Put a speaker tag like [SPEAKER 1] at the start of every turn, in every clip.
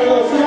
[SPEAKER 1] Carlos.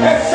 [SPEAKER 1] Hey.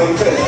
[SPEAKER 1] con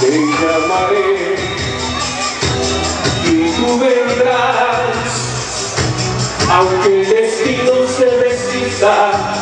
[SPEAKER 1] te llamaré y tú vendrás, aunque el destino se resista.